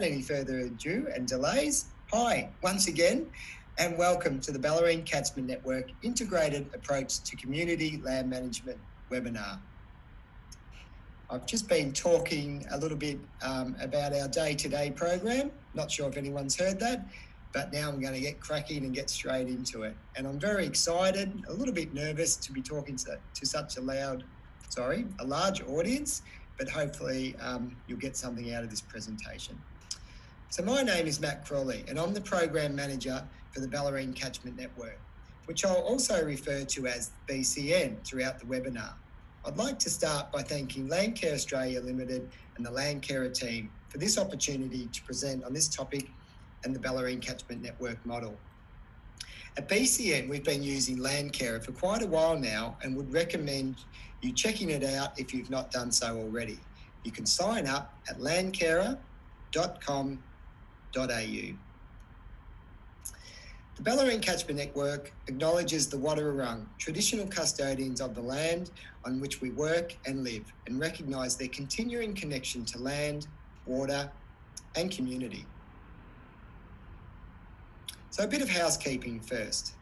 without any further ado and delays, hi once again, and welcome to the Bellarine Catchment Network Integrated Approach to Community Land Management webinar. I've just been talking a little bit um, about our day-to-day program. Not sure if anyone's heard that, but now I'm going to get cracking and get straight into it. And I'm very excited, a little bit nervous to be talking to, to such a loud, sorry, a large audience, but hopefully um, you'll get something out of this presentation. So my name is Matt Crawley and I'm the Program Manager for the Bellarine Catchment Network, which I'll also refer to as BCN throughout the webinar. I'd like to start by thanking Landcare Australia Limited and the Landcarer team for this opportunity to present on this topic and the Bellarine Catchment Network model. At BCN, we've been using Landcarer for quite a while now and would recommend you checking it out if you've not done so already. You can sign up at landcarer.com.au. The Bellarine Catchment Network acknowledges the Wadawurrung, traditional custodians of the land on which we work and live, and recognise their continuing connection to land, water, and community. So, a bit of housekeeping first.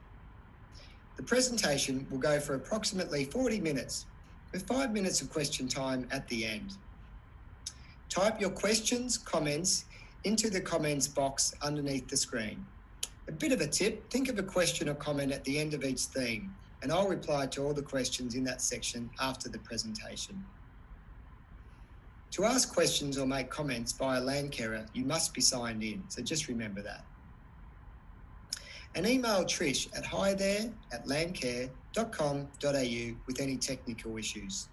The presentation will go for approximately 40 minutes, with five minutes of question time at the end. Type your questions, comments into the comments box underneath the screen. A bit of a tip think of a question or comment at the end of each theme, and I'll reply to all the questions in that section after the presentation. To ask questions or make comments via Landcarer, you must be signed in, so just remember that. And email Trish at hi there at landcare.com.au with any technical issues.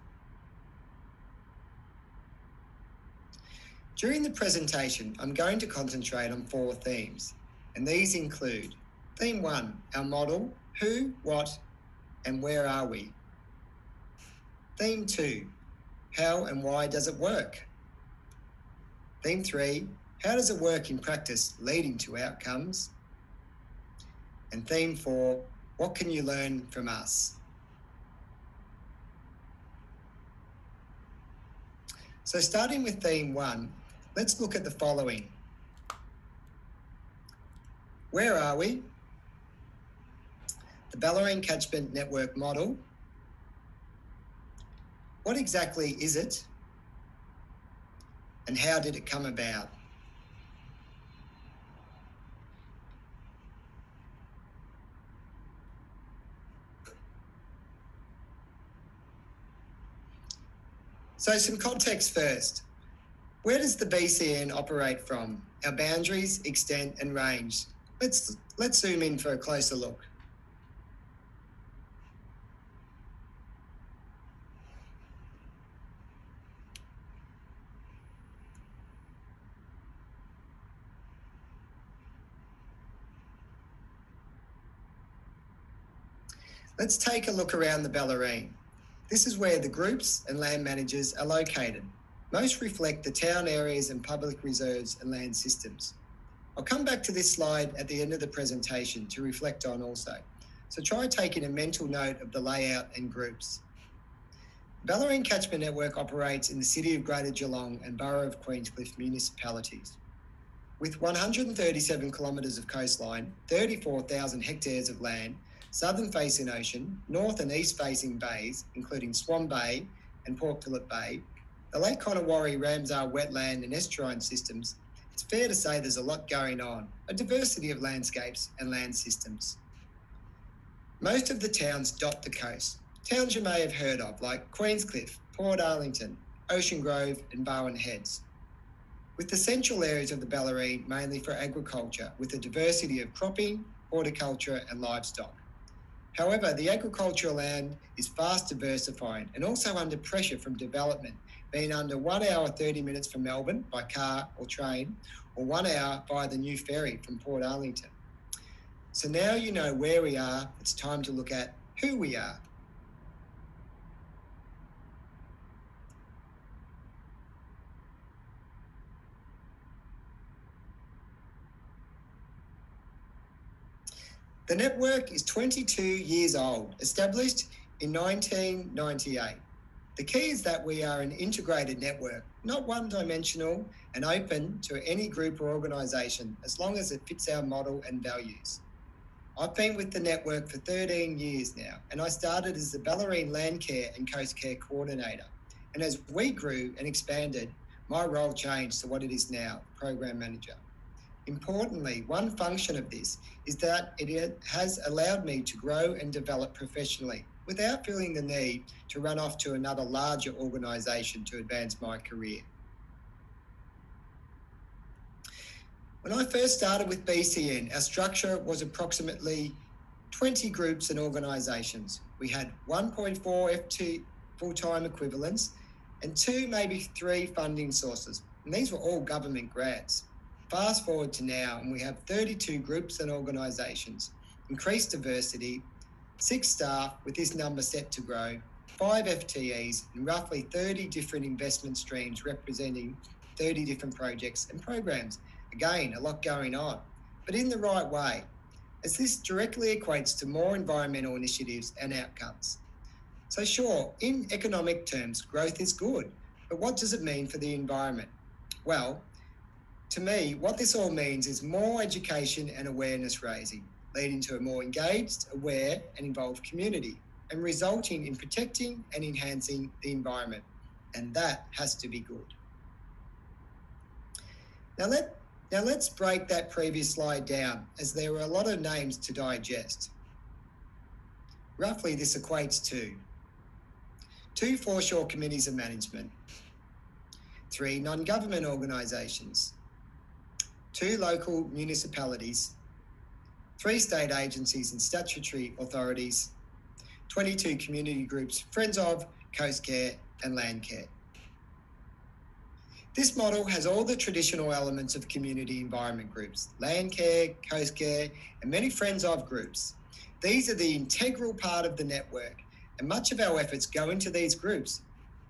During the presentation, I'm going to concentrate on four themes and these include Theme 1, our model, who, what, and where are we? Theme 2, how and why does it work? Theme 3, how does it work in practice leading to outcomes? And theme 4, what can you learn from us? So starting with theme 1, let's look at the following. Where are we? The Bellarine Catchment Network model. What exactly is it? And how did it come about? So some context first. Where does the BCN operate from? Our boundaries, extent and range. Let's let's zoom in for a closer look. Let's take a look around the Bellarine. This is where the groups and land managers are located. Most reflect the town areas and public reserves and land systems. I'll come back to this slide at the end of the presentation to reflect on also. So try taking a mental note of the layout and groups. Bellarine Catchment Network operates in the City of Greater Geelong and Borough of Queenscliff municipalities. With 137 kilometres of coastline, 34,000 hectares of land, southern facing ocean, north and east facing bays, including Swan Bay and Port Phillip Bay, the Lake Connewarre Ramsar wetland and estuarine systems it's fair to say there's a lot going on, a diversity of landscapes and land systems. Most of the towns dot the coast, towns you may have heard of like Queenscliff, Portarlington, Ocean Grove and Barwon Heads. With the central areas of the Bellarine mainly for agriculture with a diversity of cropping, horticulture and livestock. However, the agricultural land is fast diversifying and also under pressure from development being under one hour 30 minutes from Melbourne by car or train, or one hour via the new ferry from Portarlington. So now you know where we are, it's time to look at who we are. The network is 22 years old, established in 1998. The key is that we are an integrated network, not one dimensional, and open to any group or organisation as long as it fits our model and values. I've been with the network for 13 years now, and I started as the Bellarine Land Care and Coast Care Coordinator. And as we grew and expanded, my role changed to what it is now, Program Manager. Importantly, one function of this is that it has allowed me to grow and develop professionally without feeling the need to run off to another larger organisation to advance my career. When I first started with BCN, our structure was approximately 20 groups and organisations. We had 1.4 FT full-time equivalents and two, maybe three funding sources. And these were all government grants. Fast forward to now, and we have 32 groups and organisations, increased diversity, six staff with this number set to grow, five FTEs, and roughly 30 different investment streams representing 30 different projects and programs. Again, a lot going on, but in the right way, as this directly equates to more environmental initiatives and outcomes. So, sure, in economic terms, growth is good, but what does it mean for the environment? Well, to me, what this all means is more education and awareness raising, leading to a more engaged, aware, and involved community, and resulting in protecting and enhancing the environment. And that has to be good. Now, let now let's break that previous slide down as there were a lot of names to digest. Roughly this equates to two foreshore committees of management, three non-government organisations, two local municipalities, three state agencies and statutory authorities, 22 community groups, Friends of, Coast Care and Land Care. This model has all the traditional elements of community environment groups, land care, coast care, and many friends of groups. These are the integral part of the network, and much of our efforts go into these groups.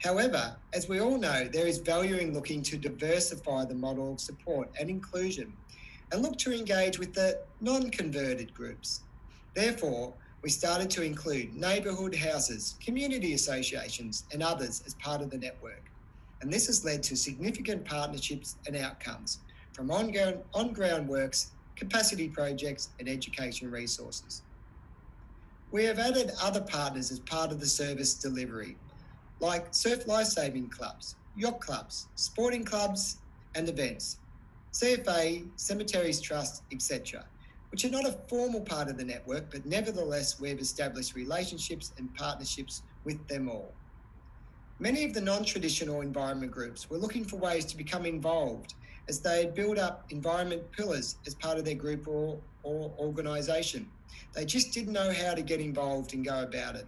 However, as we all know, there is value in looking to diversify the model of support and inclusion and look to engage with the non converted groups. Therefore, we started to include neighbourhood houses, community associations, and others as part of the network and this has led to significant partnerships and outcomes from ongoing on-ground works, capacity projects, and education resources. We have added other partners as part of the service delivery, like surf lifesaving clubs, yacht clubs, sporting clubs, and events, CFA, Cemeteries Trust, etc., which are not a formal part of the network, but nevertheless, we've established relationships and partnerships with them all. Many of the non traditional environment groups were looking for ways to become involved as they had built up environment pillars as part of their group or, or organisation. They just didn't know how to get involved and go about it.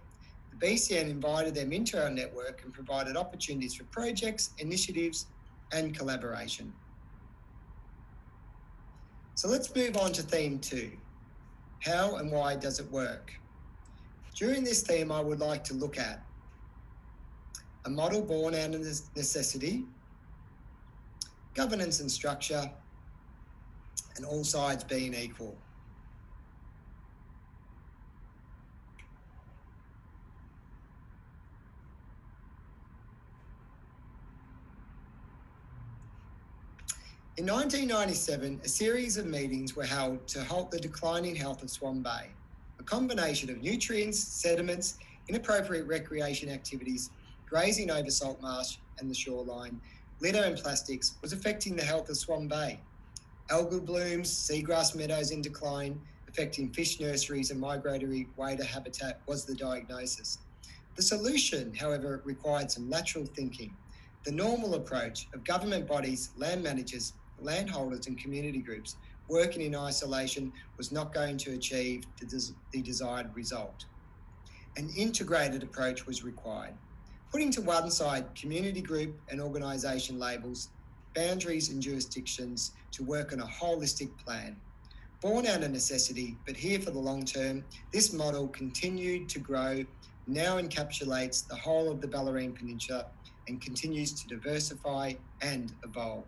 The BCN invited them into our network and provided opportunities for projects, initiatives, and collaboration. So let's move on to theme two how and why does it work? During this theme, I would like to look at a model born out of necessity, governance and structure, and all sides being equal. In 1997, a series of meetings were held to halt the declining health of Swan Bay. A combination of nutrients, sediments, inappropriate recreation activities, grazing over salt marsh and the shoreline, litter and plastics was affecting the health of Swan Bay. Algal blooms, seagrass meadows in decline, affecting fish nurseries and migratory wader habitat was the diagnosis. The solution, however, required some lateral thinking. The normal approach of government bodies, land managers, landholders, and community groups working in isolation was not going to achieve the, des- the desired result. An integrated approach was required putting to one side community group and organisation labels, boundaries and jurisdictions to work on a holistic plan. Born out of necessity, but here for the long term, this model continued to grow, now encapsulates the whole of the Bellarine Peninsula and continues to diversify and evolve.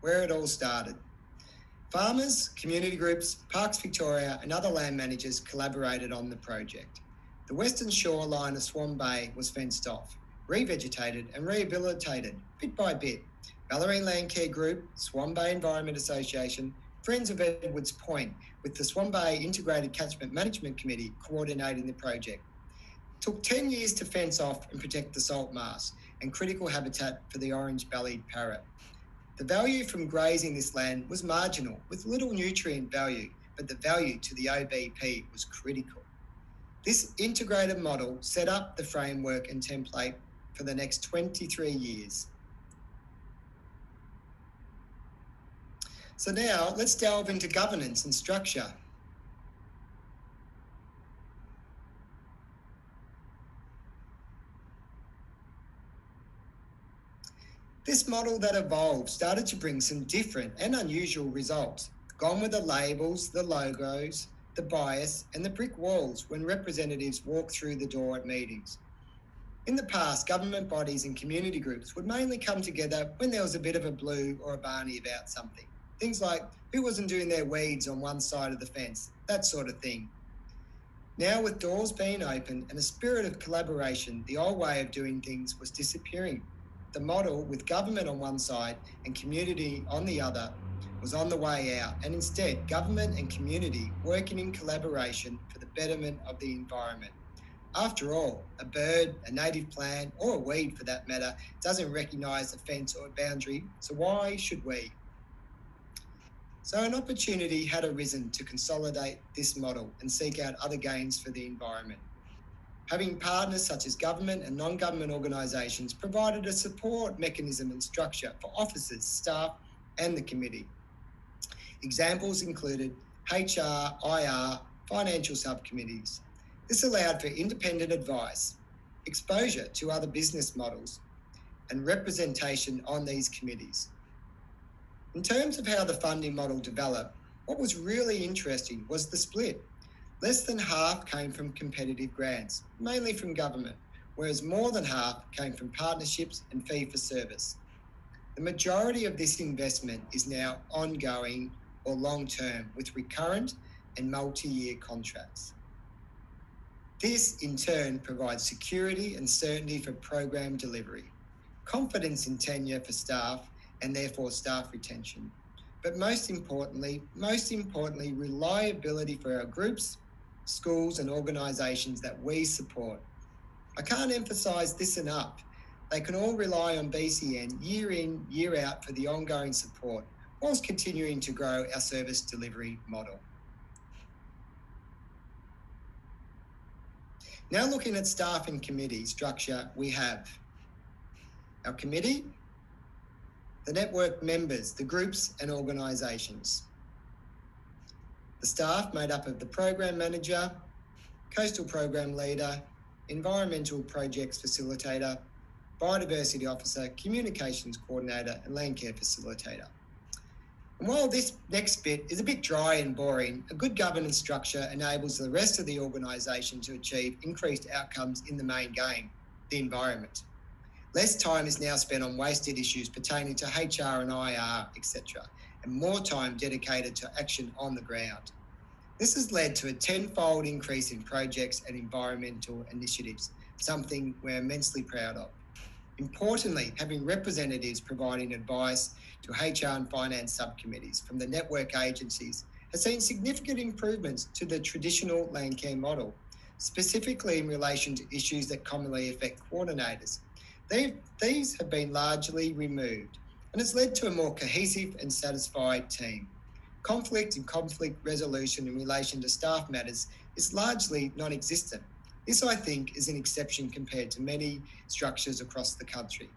Where it all started. Farmers, community groups, Parks Victoria, and other land managers collaborated on the project. The western shoreline of Swan Bay was fenced off, revegetated, and rehabilitated bit by bit. Bellarine Landcare Group, Swan Bay Environment Association, Friends of Edwards Point, with the Swan Bay Integrated Catchment Management Committee coordinating the project. It took 10 years to fence off and protect the salt marsh and critical habitat for the orange bellied parrot. The value from grazing this land was marginal, with little nutrient value, but the value to the OBP was critical. This integrated model set up the framework and template for the next 23 years. So now let's delve into governance and structure. This model that evolved started to bring some different and unusual results. Gone were the labels, the logos, the bias, and the brick walls when representatives walked through the door at meetings. In the past, government bodies and community groups would mainly come together when there was a bit of a blue or a barney about something. Things like who wasn't doing their weeds on one side of the fence, that sort of thing. Now, with doors being open and a spirit of collaboration, the old way of doing things was disappearing the model with government on one side and community on the other was on the way out, and instead, government and community working in collaboration for the betterment of the environment. After all, a bird, a native plant, or a weed for that matter, doesn't recognise a fence or a boundary, so why should we? So, an opportunity had arisen to consolidate this model and seek out other gains for the environment. Having partners such as government and non government organisations provided a support mechanism and structure for officers, staff, and the committee. Examples included HR, IR, financial subcommittees. This allowed for independent advice, exposure to other business models, and representation on these committees. In terms of how the funding model developed, what was really interesting was the split. Less than half came from competitive grants, mainly from government, whereas more than half came from partnerships and fee for service. The majority of this investment is now ongoing or long term with recurrent and multi year contracts. This, in turn, provides security and certainty for program delivery, confidence in tenure for staff, and therefore staff retention. But most importantly, most importantly, reliability for our groups schools, and organisations that we support. I can't emphasise this enough. They can all rely on BCN year in, year out for the ongoing support, whilst continuing to grow our service delivery model. Now, looking at staff and committee structure, we have our committee, the network members, the groups and organisations. The staff made up of the program manager, coastal program leader, environmental projects facilitator, biodiversity officer, communications coordinator, and land care facilitator. And while this next bit is a bit dry and boring, a good governance structure enables the rest of the organisation to achieve increased outcomes in the main game, the environment. Less time is now spent on wasted issues pertaining to HR and IR, etc and more time dedicated to action on the ground. This has led to a tenfold increase in projects and environmental initiatives, something we're immensely proud of. Importantly, having representatives providing advice to HR and finance subcommittees from the network agencies has seen significant improvements to the traditional land care model, specifically in relation to issues that commonly affect coordinators. They, these have been largely removed and it's led to a more cohesive and satisfied team. Conflict and conflict resolution in relation to staff matters is largely non existent. This, I think, is an exception compared to many structures across the country.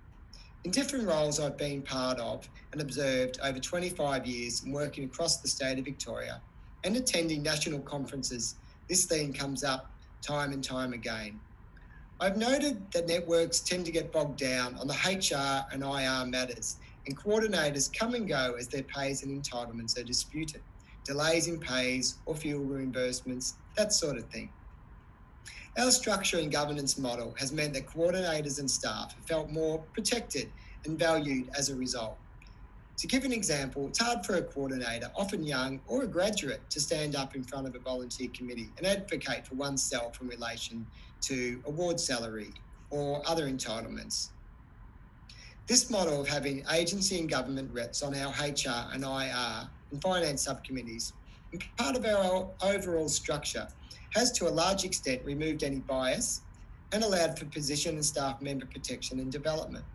In different roles I've been part of and observed over 25 years and working across the state of Victoria and attending national conferences, this theme comes up time and time again. I've noted that networks tend to get bogged down on the HR and IR matters and coordinators come and go as their pays and entitlements are disputed, delays in pays or fuel reimbursements, that sort of thing. Our structure and governance model has meant that coordinators and staff have felt more protected and valued as a result. To give an example, it's hard for a coordinator, often young or a graduate, to stand up in front of a volunteer committee and advocate for oneself in relation to award salary or other entitlements. This model of having agency and government reps on our HR and IR and finance subcommittees, and part of our overall structure, has to a large extent removed any bias and allowed for position and staff member protection and development.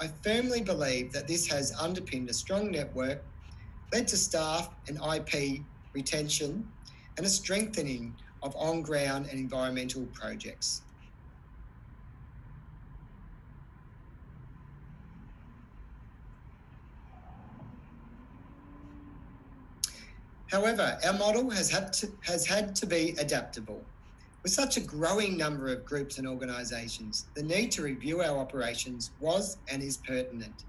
I firmly believe that this has underpinned a strong network, led to staff and IP retention, and a strengthening of on ground and environmental projects. However, our model has had to, has had to be adaptable. With such a growing number of groups and organisations, the need to review our operations was and is pertinent.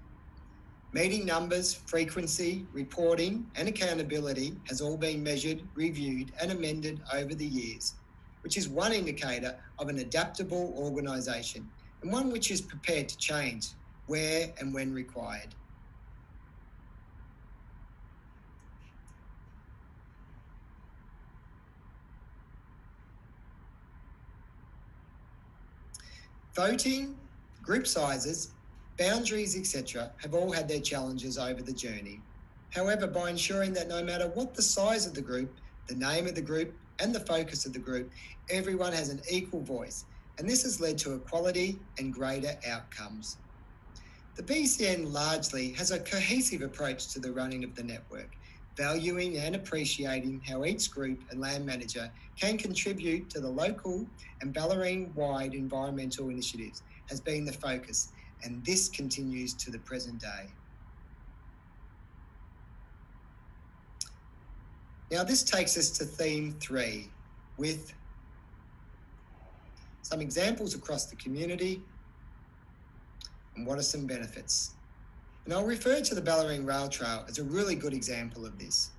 Meeting numbers, frequency, reporting, and accountability has all been measured, reviewed, and amended over the years, which is one indicator of an adaptable organisation and one which is prepared to change where and when required. Voting, group sizes, boundaries, etc., have all had their challenges over the journey. However, by ensuring that no matter what the size of the group, the name of the group, and the focus of the group, everyone has an equal voice, and this has led to equality and greater outcomes. The BCN largely has a cohesive approach to the running of the network, valuing and appreciating how each group and land manager can contribute to the local and Bellarine wide environmental initiatives has been the focus, and this continues to the present day. Now, this takes us to theme three with some examples across the community and what are some benefits. And I'll refer to the Bellarine Rail Trail as a really good example of this.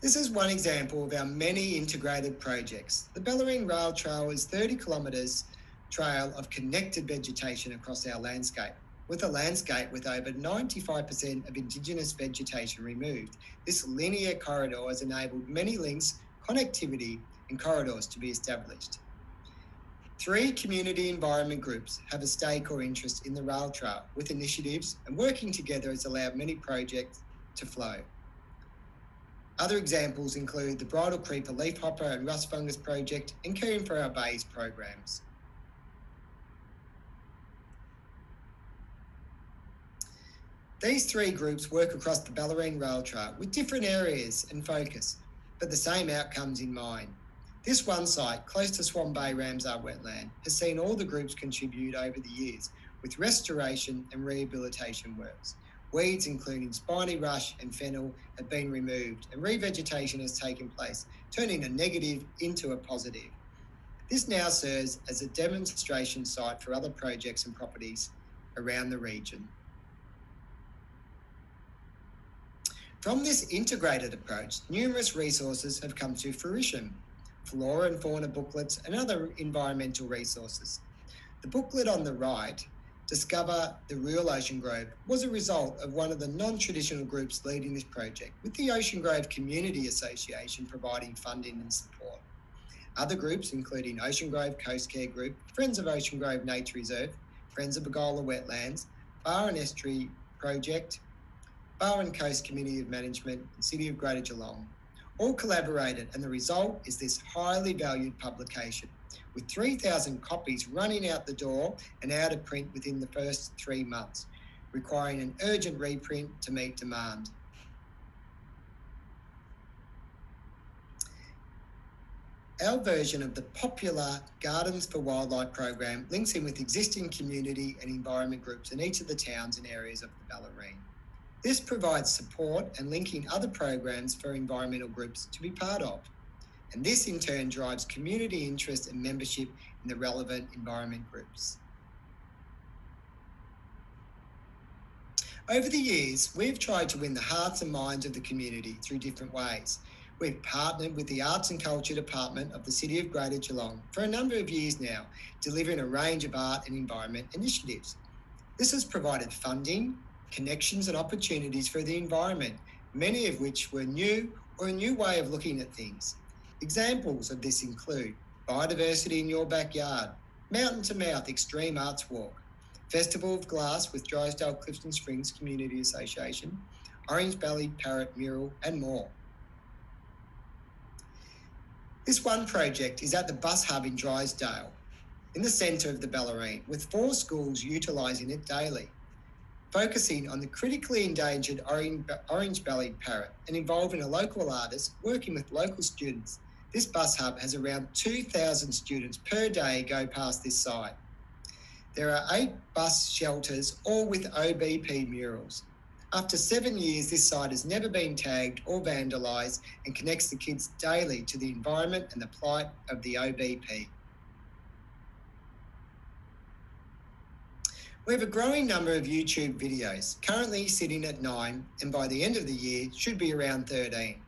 This is one example of our many integrated projects. The Bellarine Rail Trail is 30 kilometres trail of connected vegetation across our landscape. With a landscape with over 95% of Indigenous vegetation removed, this linear corridor has enabled many links, connectivity, and corridors to be established. Three community environment groups have a stake or interest in the rail trail with initiatives and working together has allowed many projects to flow. Other examples include the Bridal Creeper Leafhopper and Rust Fungus Project and Caring for Our Bays programs. These three groups work across the Bellarine Rail Trail with different areas and focus, but the same outcomes in mind. This one site, close to Swan Bay Ramsar wetland, has seen all the groups contribute over the years with restoration and rehabilitation works. Weeds, including spiny rush and fennel, have been removed and revegetation has taken place, turning a negative into a positive. This now serves as a demonstration site for other projects and properties around the region. From this integrated approach, numerous resources have come to fruition flora and fauna booklets, and other environmental resources. The booklet on the right, Discover the Real Ocean Grove, was a result of one of the non traditional groups leading this project, with the Ocean Grove Community Association providing funding and support. Other groups, including Ocean Grove Coast Care Group, Friends of Ocean Grove Nature Reserve, Friends of Begola Wetlands, Barwon Estuary Project, Barwon Coast Committee of Management, and City of Greater Geelong, all collaborated, and the result is this highly valued publication with 3,000 copies running out the door and out of print within the first three months, requiring an urgent reprint to meet demand. Our version of the popular Gardens for Wildlife program links in with existing community and environment groups in each of the towns and areas of the Bellarine. This provides support and linking other programs for environmental groups to be part of. And this in turn drives community interest and membership in the relevant environment groups. Over the years, we've tried to win the hearts and minds of the community through different ways. We've partnered with the Arts and Culture Department of the City of Greater Geelong for a number of years now, delivering a range of art and environment initiatives. This has provided funding, connections, and opportunities for the environment, many of which were new or a new way of looking at things. Examples of this include biodiversity in your backyard, mountain to mouth extreme arts walk, Festival of Glass with Drysdale Clifton Springs Community Association, Orange Bellied Parrot Mural, and more. This one project is at the bus hub in Drysdale, in the centre of the Bellarine, with four schools utilising it daily, focusing on the critically endangered orange bellied parrot and involving a local artist working with local students. This bus hub has around 2,000 students per day go past this site. There are eight bus shelters, all with OBP murals. After seven years, this site has never been tagged or vandalised and connects the kids daily to the environment and the plight of the OBP. We have a growing number of YouTube videos, currently sitting at nine, and by the end of the year should be around 13.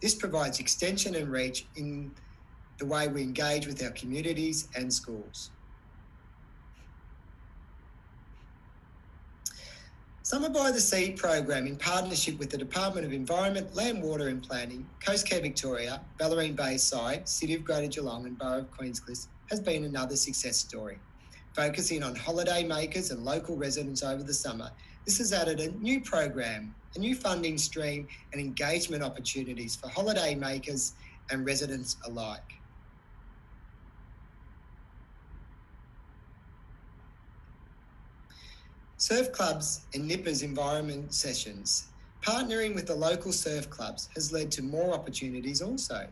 This provides extension and reach in the way we engage with our communities and schools. Summer by the Sea program in partnership with the Department of Environment, Land, Water and Planning, Coast Care Victoria, Bellarine Bayside, City of Greater Geelong and Borough of Queenscliff has been another success story. Focusing on holiday makers and local residents over the summer, this has added a new program, a new funding stream and engagement opportunities for holiday makers and residents alike. Surf clubs and nippers environment sessions. Partnering with the local surf clubs has led to more opportunities also.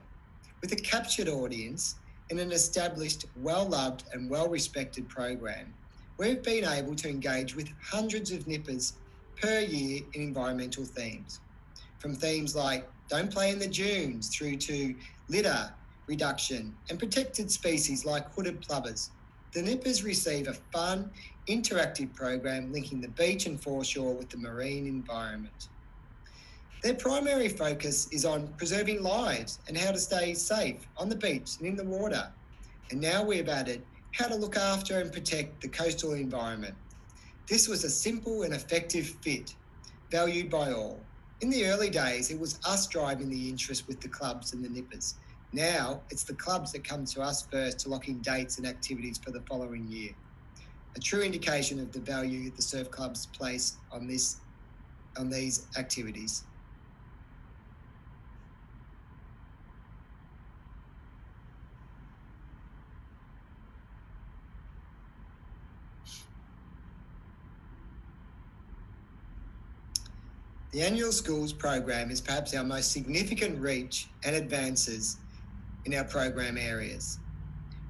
With a captured audience in an established, well loved, and well respected program, we've been able to engage with hundreds of nippers per year in environmental themes. From themes like don't play in the dunes through to litter reduction and protected species like hooded plovers. The nippers receive a fun, interactive program linking the beach and foreshore with the marine environment. Their primary focus is on preserving lives and how to stay safe on the beach and in the water. And now we've added how to look after and protect the coastal environment. This was a simple and effective fit, valued by all. In the early days, it was us driving the interest with the clubs and the nippers. Now it's the clubs that come to us first to lock in dates and activities for the following year a true indication of the value the surf clubs place on this on these activities. The annual schools program is perhaps our most significant reach and advances in our program areas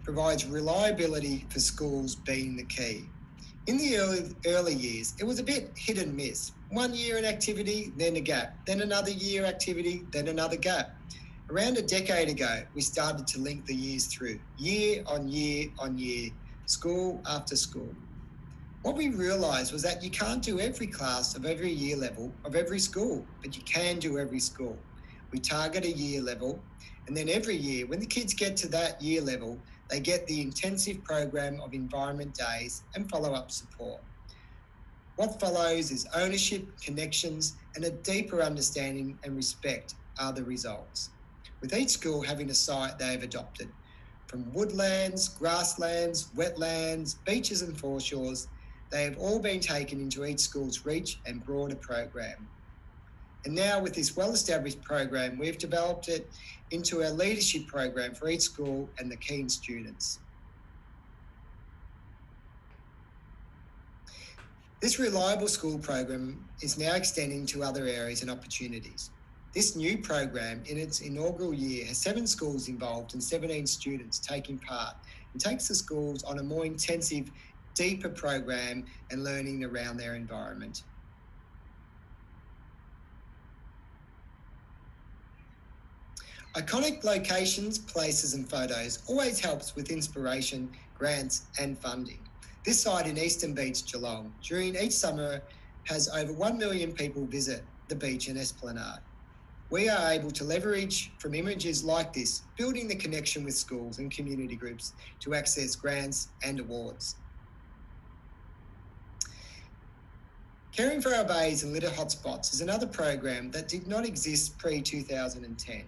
provides reliability for schools being the key. In the early, early years, it was a bit hit and miss. One year an activity, then a gap, then another year activity, then another gap. Around a decade ago, we started to link the years through, year on year on year, school after school. What we realised was that you can't do every class of every year level of every school, but you can do every school. We target a year level, and then every year, when the kids get to that year level, they get the intensive program of environment days and follow up support. What follows is ownership, connections, and a deeper understanding and respect are the results. With each school having a site they have adopted, from woodlands, grasslands, wetlands, beaches, and foreshores, they have all been taken into each school's reach and broader program. And now, with this well established program, we've developed it into our leadership program for each school and the keen students. This reliable school program is now extending to other areas and opportunities. This new program, in its inaugural year, has seven schools involved and 17 students taking part and takes the schools on a more intensive, deeper program and learning around their environment. Iconic locations, places, and photos always helps with inspiration, grants, and funding. This site in Eastern Beach, Geelong, during each summer has over 1 million people visit the beach and esplanade. We are able to leverage from images like this, building the connection with schools and community groups to access grants and awards. Caring for Our Bays and Litter Hotspots is another program that did not exist pre 2010.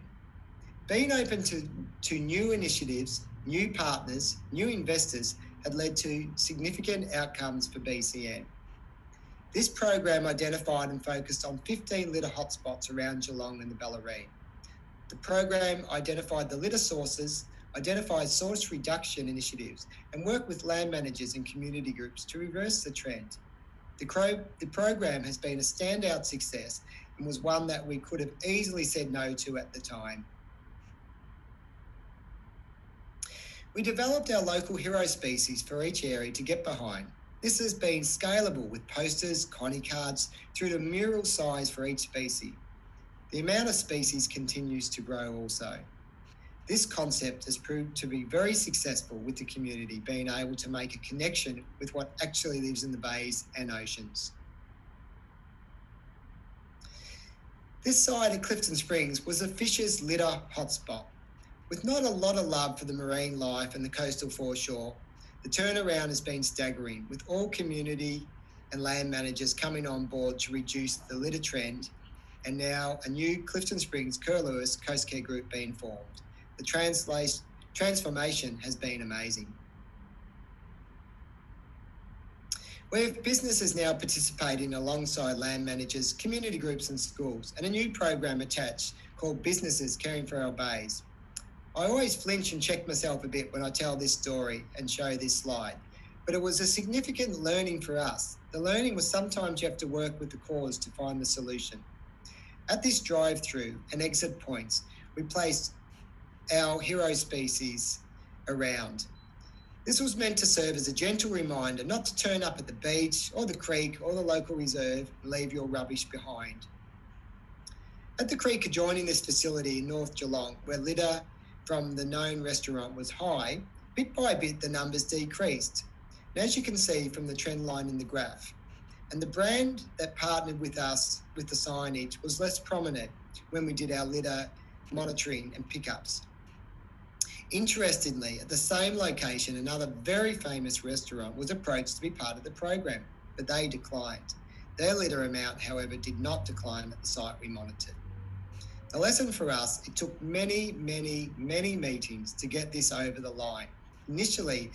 Being open to, to new initiatives, new partners, new investors had led to significant outcomes for BCN. This program identified and focused on 15 litter hotspots around Geelong and the Bellarine. The program identified the litter sources, identified source reduction initiatives, and worked with land managers and community groups to reverse the trend. The, cro- the program has been a standout success and was one that we could have easily said no to at the time. We developed our local hero species for each area to get behind. This has been scalable with posters, Connie cards, through to mural size for each species. The amount of species continues to grow also. This concept has proved to be very successful with the community being able to make a connection with what actually lives in the bays and oceans. This site at Clifton Springs was a fisher's litter hotspot. With not a lot of love for the marine life and the coastal foreshore, the turnaround has been staggering, with all community and land managers coming on board to reduce the litter trend, and now a new Clifton Springs Curlewis Coast Care Group being formed. The translation, transformation has been amazing. We have businesses now participating alongside land managers, community groups, and schools, and a new program attached called Businesses Caring for Our Bays. I always flinch and check myself a bit when I tell this story and show this slide, but it was a significant learning for us. The learning was sometimes you have to work with the cause to find the solution. At this drive through and exit points, we placed our hero species around. This was meant to serve as a gentle reminder not to turn up at the beach or the creek or the local reserve and leave your rubbish behind. At the creek adjoining this facility in North Geelong, where litter from the known restaurant was high, bit by bit the numbers decreased. And as you can see from the trend line in the graph, and the brand that partnered with us with the signage was less prominent when we did our litter monitoring and pickups. Interestingly, at the same location, another very famous restaurant was approached to be part of the program, but they declined. Their litter amount, however, did not decline at the site we monitored. The lesson for us, it took many, many, many meetings to get this over the line. Initially,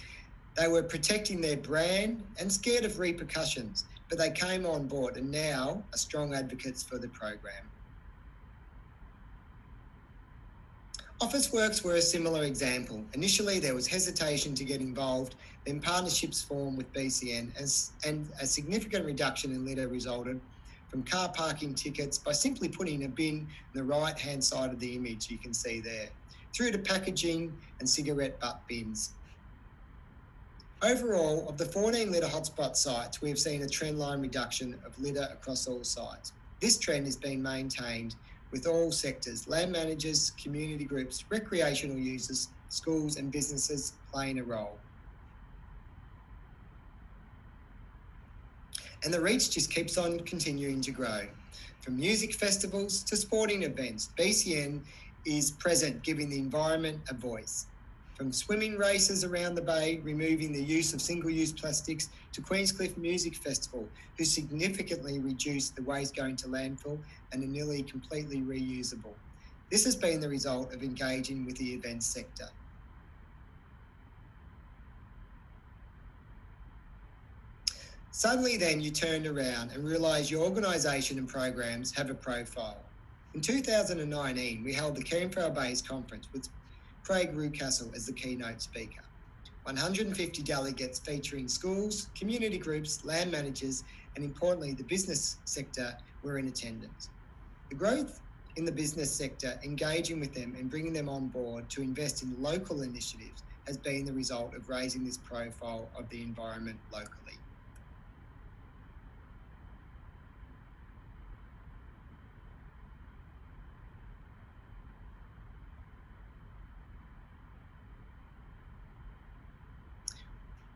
they were protecting their brand and scared of repercussions, but they came on board and now are strong advocates for the program. Officeworks were a similar example. Initially, there was hesitation to get involved, then partnerships formed with BCN, as, and a significant reduction in litter resulted from car parking tickets by simply putting a bin on the right hand side of the image you can see there, through to packaging and cigarette butt bins. Overall, of the 14 litter hotspot sites, we have seen a trendline reduction of litter across all sites. This trend is being maintained with all sectors land managers, community groups, recreational users, schools, and businesses playing a role. and the reach just keeps on continuing to grow. From music festivals to sporting events, BCN is present, giving the environment a voice. From swimming races around the bay, removing the use of single use plastics, to Queenscliff Music Festival, who significantly reduced the waste going to landfill and are nearly completely reusable. This has been the result of engaging with the events sector. Suddenly, then, you turned around and realised your organisation and programs have a profile. In 2019, we held the for Bays conference Craig Reucassel as the keynote speaker. 150 delegates featuring schools, community groups, land managers, and importantly, the business sector were in attendance. The growth in the business sector, engaging with them and bringing them on board to invest in local initiatives has been the result of raising this profile of the environment locally.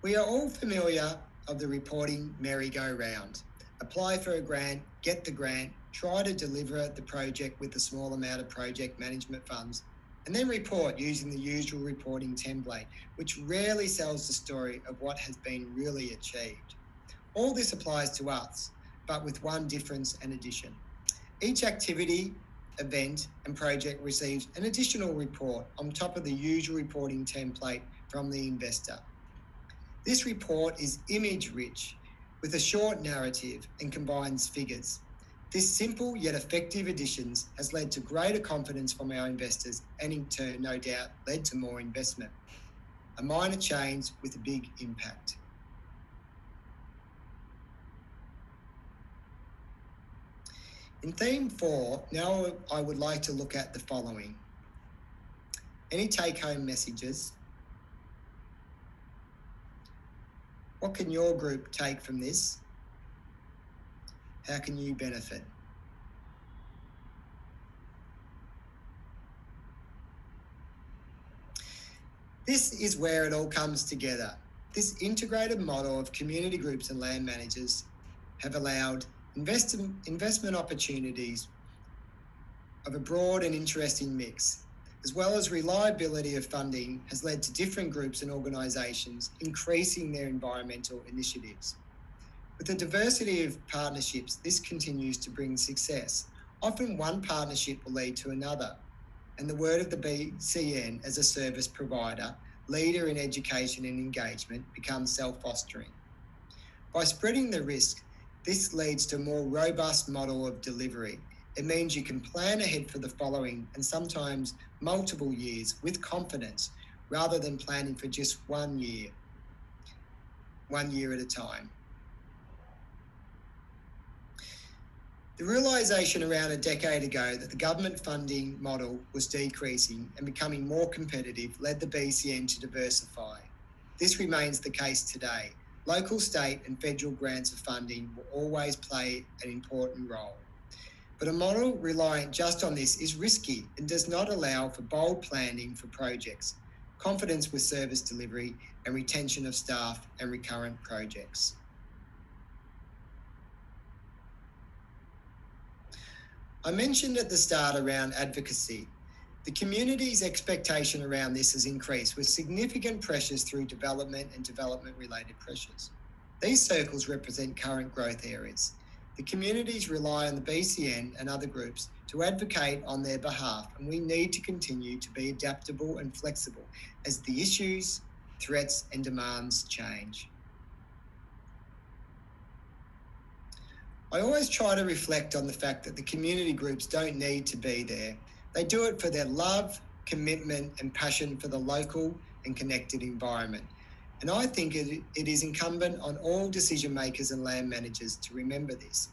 We are all familiar of the reporting merry-go-round. Apply for a grant, get the grant, try to deliver the project with a small amount of project management funds, and then report using the usual reporting template, which rarely sells the story of what has been really achieved. All this applies to us, but with one difference and addition. Each activity, event, and project receives an additional report on top of the usual reporting template from the investor. This report is image rich with a short narrative and combines figures. This simple yet effective additions has led to greater confidence from our investors and in turn, no doubt, led to more investment. A minor change with a big impact. In theme four, now I would like to look at the following. Any take home messages? What can your group take from this? How can you benefit? This is where it all comes together. This integrated model of community groups and land managers have allowed invest investment opportunities of a broad and interesting mix, as well as reliability of funding, has led to different groups and organisations increasing their environmental initiatives. With the diversity of partnerships, this continues to bring success. Often one partnership will lead to another. And the word of the BCN as a service provider, leader in education and engagement, becomes self fostering. By spreading the risk, this leads to a more robust model of delivery. It means you can plan ahead for the following and sometimes multiple years with confidence rather than planning for just one year, one year at a time. The realisation around a decade ago that the government funding model was decreasing and becoming more competitive led the BCN to diversify. This remains the case today. Local, state, and federal grants of funding will always play an important role. But a model reliant just on this is risky and does not allow for bold planning for projects, confidence with service delivery, and retention of staff and recurrent projects. I mentioned at the start around advocacy. The community's expectation around this has increased with significant pressures through development and development related pressures. These circles represent current growth areas. The communities rely on the BCN and other groups to advocate on their behalf, and we need to continue to be adaptable and flexible as the issues, threats, and demands change. I always try to reflect on the fact that the community groups don't need to be there. They do it for their love, commitment, and passion for the local and connected environment. And I think it, it is incumbent on all decision makers and land managers to remember this.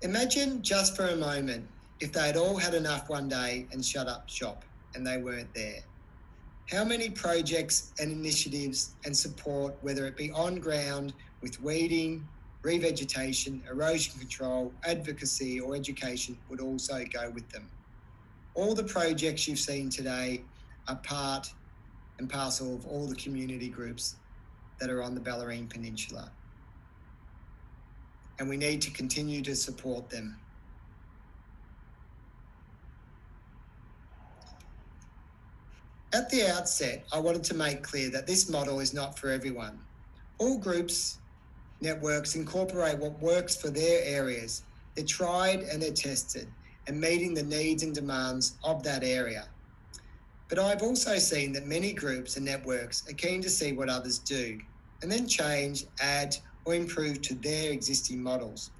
Imagine just for a moment if they had all had enough one day and shut up shop and they weren't there. How many projects and initiatives and support, whether it be on ground with weeding, revegetation, erosion control, advocacy, or education, would also go with them? All the projects you've seen today are part and parcel of all the community groups that are on the Bellarine Peninsula and we need to continue to support them. At the outset, I wanted to make clear that this model is not for everyone. All groups, networks incorporate what works for their areas. They're tried and they're tested and meeting the needs and demands of that area. But I've also seen that many groups and networks are keen to see what others do and then change, add, or improve to their existing models.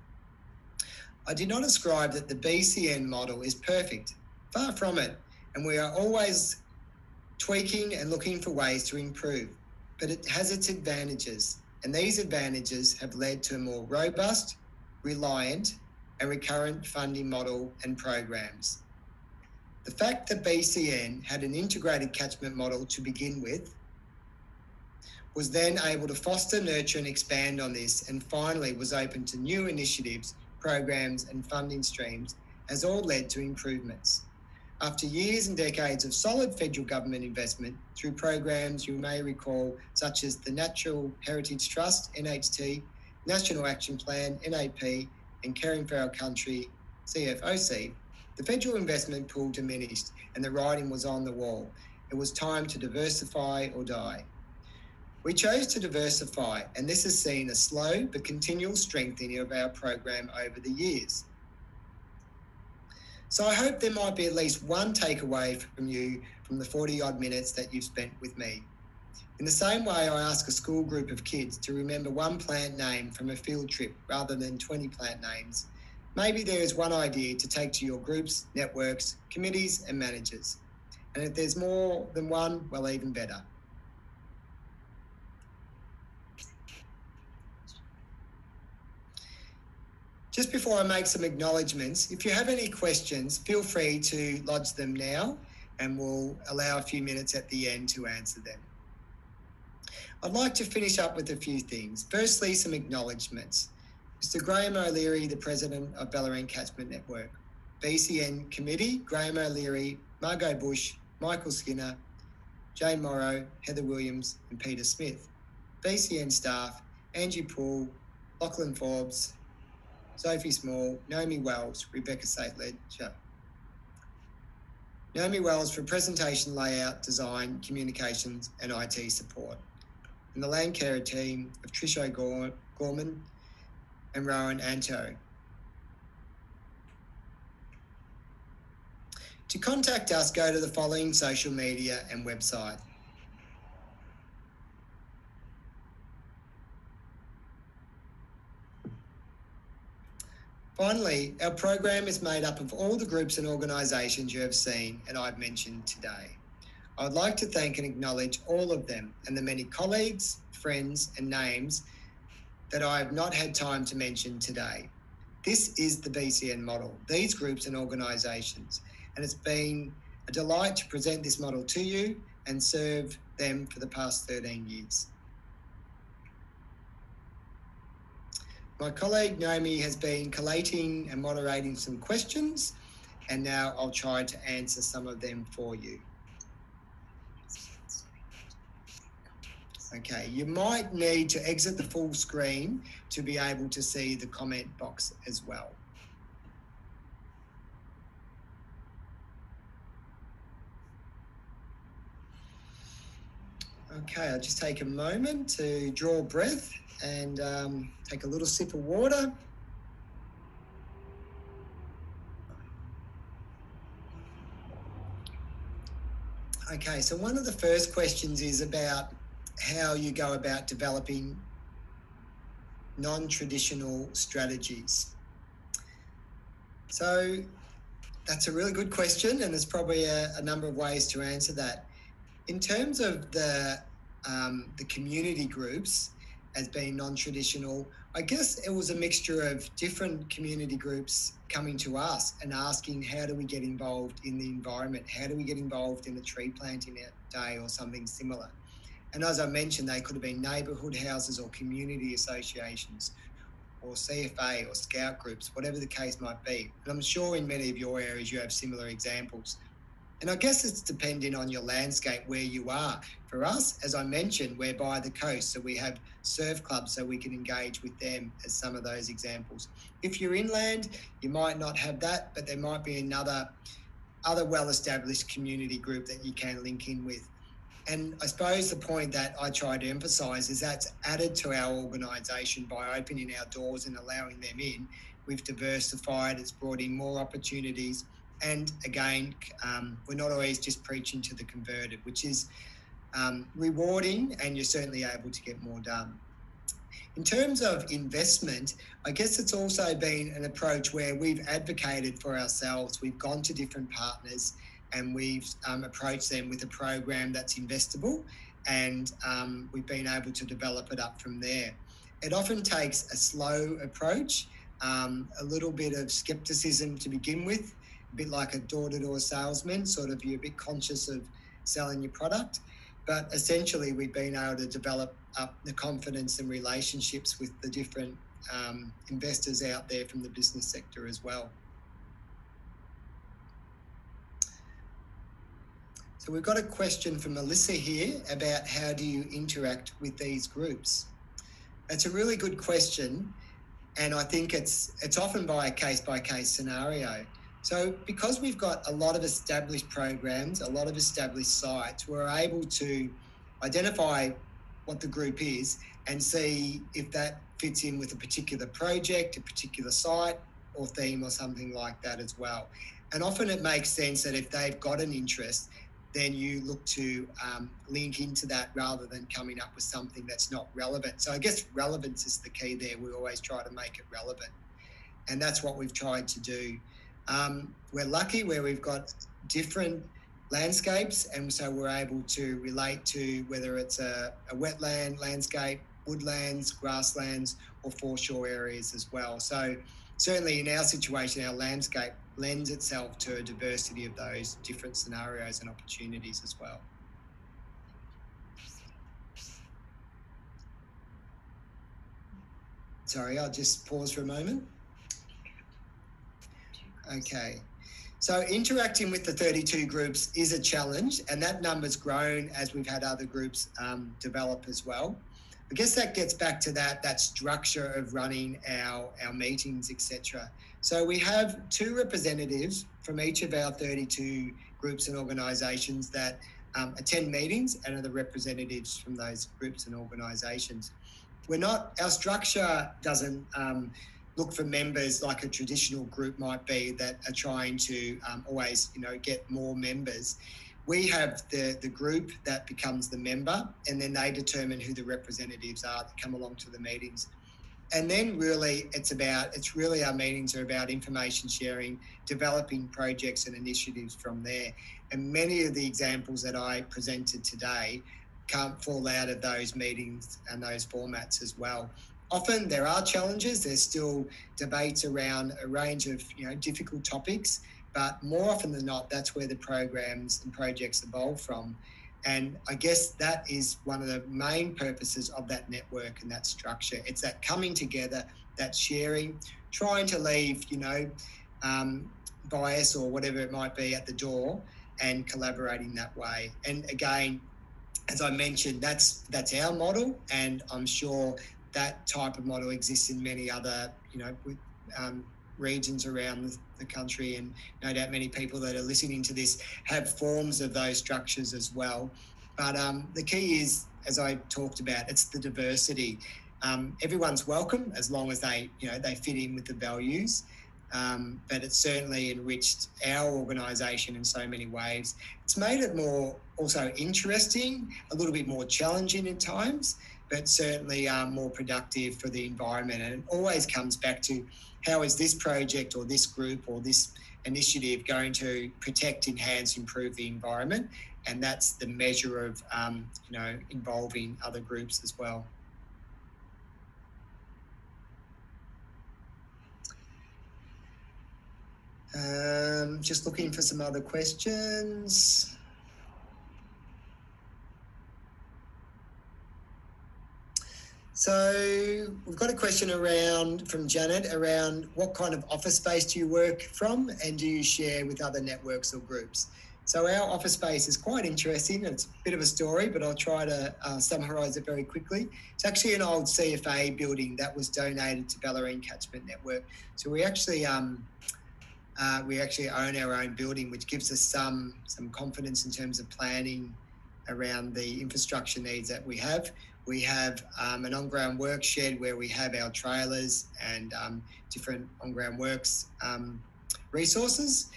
I do not ascribe that the BCN model is perfect, far from it, and we are always tweaking and looking for ways to improve, but it has its advantages, and these advantages have led to a more robust, reliant, and recurrent funding model and programs. The fact that BCN had an integrated catchment model to begin with was then able to foster, nurture, and expand on this, and finally was open to new initiatives, programs, and funding streams, has all led to improvements. After years and decades of solid federal government investment through programs you may recall, such as the Natural Heritage Trust, NHT, National Action Plan, NAP, and Caring for Our Country, CFOC, the federal investment pool diminished and the writing was on the wall. It was time to diversify or die. We chose to diversify, and this has seen a slow but continual strengthening of our program over the years. So I hope there might be at least one takeaway from you from the 40 odd minutes that you've spent with me. In the same way, I ask a school group of kids to remember one plant name from a field trip rather than 20 plant names. Maybe there is one idea to take to your groups, networks, committees, and managers. And if there's more than one, well, even better. Just before I make some acknowledgements, if you have any questions, feel free to lodge them now and we'll allow a few minutes at the end to answer them. I'd like to finish up with a few things. Firstly, some acknowledgements. Mr. Graham O'Leary, the President of Bellarine Catchment Network. BCN Committee, Graham O'Leary, Margot Bush, Michael Skinner, Jane Morrow, Heather Williams, and Peter Smith. BCN staff, Angie Poole, Lachlan Forbes, Sophie Small, Naomi Wells, Rebecca Saitledger. Naomi Wells for presentation layout, design, communications, and IT support. And the land care team of Trish O'Gorman and Rowan Anto. To contact us, go to the following social media and website. Finally, our program is made up of all the groups and organisations you have seen and I've mentioned today. I would like to thank and acknowledge all of them and the many colleagues, friends, and names that I have not had time to mention today. This is the BCN model, these groups and organisations, and it's been a delight to present this model to you and serve them for the past 13 years. My colleague Naomi has been collating and moderating some questions, and now I'll try to answer some of them for you. Okay, you might need to exit the full screen to be able to see the comment box as well. Okay, I'll just take a moment to draw breath and um, take a little sip of water. Okay, so one of the first questions is about how you go about developing non-traditional strategies. So that's a really good question, and there's probably a, a number of ways to answer that. In terms of the um, the community groups, as being non-traditional. I guess it was a mixture of different community groups coming to us and asking how do we get involved in the environment? How do we get involved in a tree planting day or something similar? And as I mentioned, they could have been neighbourhood houses or community associations or CFA or scout groups, whatever the case might be. And I'm sure in many of your areas you have similar examples. And I guess it's depending on your landscape where you are. For us, as I mentioned, we're by the coast, so we have surf clubs, so we can engage with them as some of those examples. If you're inland, you might not have that, but there might be another other well-established community group that you can link in with. And I suppose the point that I try to emphasise is that's added to our organisation by opening our doors and allowing them in. We've diversified, it's brought in more opportunities, and again, um, we're not always just preaching to the converted, which is um, rewarding, and you're certainly able to get more done. In terms of investment, I guess it's also been an approach where we've advocated for ourselves. We've gone to different partners and we've um, approached them with a program that's investable, and um, we've been able to develop it up from there. It often takes a slow approach, um, a little bit of skepticism to begin with, a bit like a door-to-door salesman, sort of you're a bit conscious of selling your product. But essentially, we've been able to develop up the confidence and relationships with the different um, investors out there from the business sector as well. So we've got a question from Melissa here about how do you interact with these groups? It's a really good question, and I think it's it's often by a case by case scenario. So because we've got a lot of established programs, a lot of established sites, we're able to identify what the group is and see if that fits in with a particular project, a particular site or theme or something like that as well. And often it makes sense that if they've got an interest, then you look to um, link into that rather than coming up with something that's not relevant. So I guess relevance is the key there. We always try to make it relevant. And that's what we've tried to do. Um, we're lucky where we've got different landscapes, and so we're able to relate to whether it's a, a wetland landscape, woodlands, grasslands, or foreshore areas as well. So certainly in our situation, our landscape lends itself to a diversity of those different scenarios and opportunities as well. Sorry, I'll just pause for a moment. Okay. So interacting with the 32 groups is a challenge, and that number's grown as we've had other groups um, develop as well. I guess that gets back to that that structure of running our our meetings, etc. So we have two representatives from each of our 32 groups and organisations that um, attend meetings and are the representatives from those groups and organisations. We're not, our structure doesn't um, look for members like a traditional group might be that are trying to um, always, you know, get more members. We have the, the group that becomes the member and then they determine who the representatives are that come along to the meetings. And then really it's about it's really our meetings are about information sharing developing projects and initiatives from there. And many of the examples that i presented today can't fall out of those meetings and those formats as well often there are challenges there's still debates around a range of you know difficult topics but more often than not that's where the programs and projects evolve from and I guess that is one of the main purposes of that network and that structure. It's that coming together, that sharing, trying to leave, you know, um, bias or whatever it might be at the door and collaborating that way. And again, as I mentioned, that's that's our model, and I'm sure that type of model exists in many other, you know, um, regions around the country, and no doubt many people that are listening to this have forms of those structures as well. But um, the key is, as I talked about, it's the diversity. Um, everyone's welcome as long as they, you know, they fit in with the values. Um, but it's certainly enriched our organisation in so many ways. It's made it more also interesting, a little bit more challenging at times, but certainly um, more productive for the environment. And it always comes back to how is this project or this group or this initiative going to protect, enhance, improve the environment? And that's the measure of, um, you know, involving other groups as well. Um, just looking for some other questions. So we've got a question around from Janet around what kind of office space do you work from and do you share with other networks or groups? So our office space is quite interesting. It's a bit of a story, but I'll try to uh, summarise it very quickly. It's actually an old CFA building that was donated to Bellarine Catchment Network. So we actually um, uh, we actually own our own building, which gives us some some confidence in terms of planning around the infrastructure needs that we have. We have um, an on-ground work shed where we have our trailers and um, different on-ground works um, resources.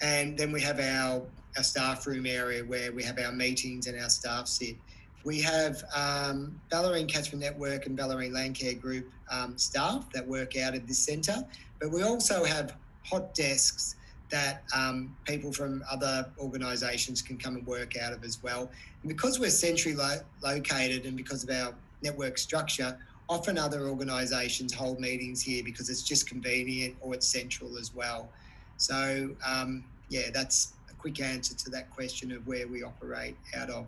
And then we have our, our staff room area where we have our meetings and our staff sit. We have um, Bellarine Catchment Network and Bellarine Landcare Group um, staff that work out of this centre, but we also have hot desks that um, people from other organisations can come and work out of as well. And because we're centrally lo- located and because of our network structure, often other organisations hold meetings here because it's just convenient or it's central as well. So, um, yeah, that's a quick answer to that question of where we operate out of.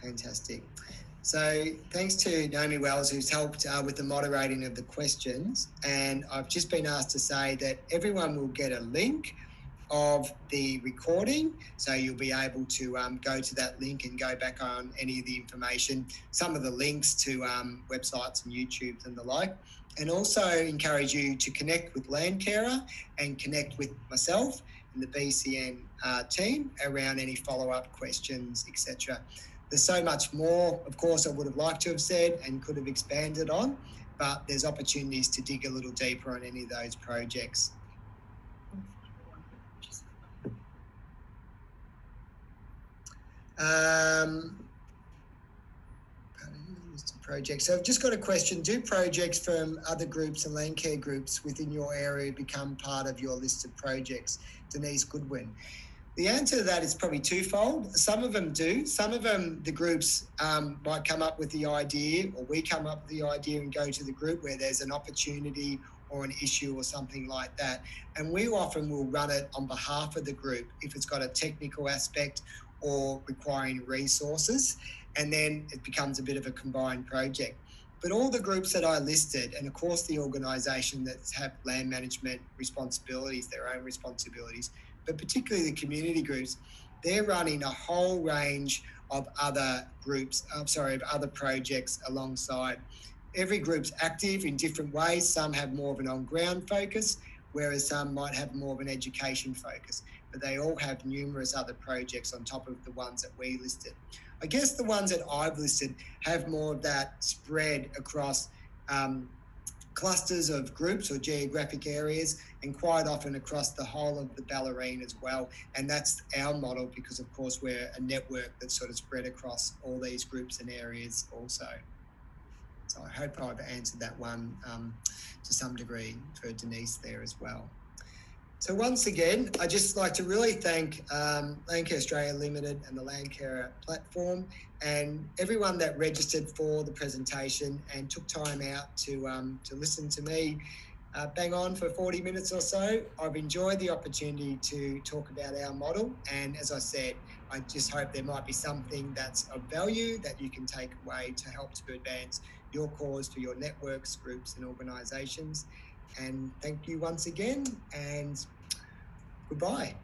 Fantastic. So thanks to Naomi Wells, who's helped uh, with the moderating of the questions. And I've just been asked to say that everyone will get a link of the recording. So you'll be able to um, go to that link and go back on any of the information, some of the links to um, websites and YouTube and the like. And also encourage you to connect with Landcarer and connect with myself and the BCN uh, team around any follow up questions, etc. There's so much more, of course, I would have liked to have said and could have expanded on, but there's opportunities to dig a little deeper on any of those projects. Um, projects. So I've just got a question. Do projects from other groups and land care groups within your area become part of your list of projects? Denise Goodwin. The answer to that is probably twofold. Some of them do. Some of them, the groups um, might come up with the idea, or we come up with the idea and go to the group where there's an opportunity or an issue or something like that. And we often will run it on behalf of the group if it's got a technical aspect or requiring resources. And then it becomes a bit of a combined project. But all the groups that I listed, and of course the organisation that have land management responsibilities, their own responsibilities, but particularly the community groups, they're running a whole range of other groups, I'm sorry, of other projects alongside. Every group's active in different ways. Some have more of an on ground focus, whereas some might have more of an education focus. But they all have numerous other projects on top of the ones that we listed. I guess the ones that I've listed have more of that spread across um, clusters of groups or geographic areas and quite often across the whole of the Bellarine as well. And that's our model because, of course, we're a network that's sort of spread across all these groups and areas also. So I hope I've answered that one um, to some degree for Denise there as well. So once again, I just like to really thank um, Landcare Australia Limited and the Landcare platform and everyone that registered for the presentation and took time out to um, to listen to me uh, bang on for 40 minutes or so. I've enjoyed the opportunity to talk about our model, and as I said, I just hope there might be something that's of value that you can take away to help to advance your cause for your networks, groups, and organisations. And thank you once again, and goodbye.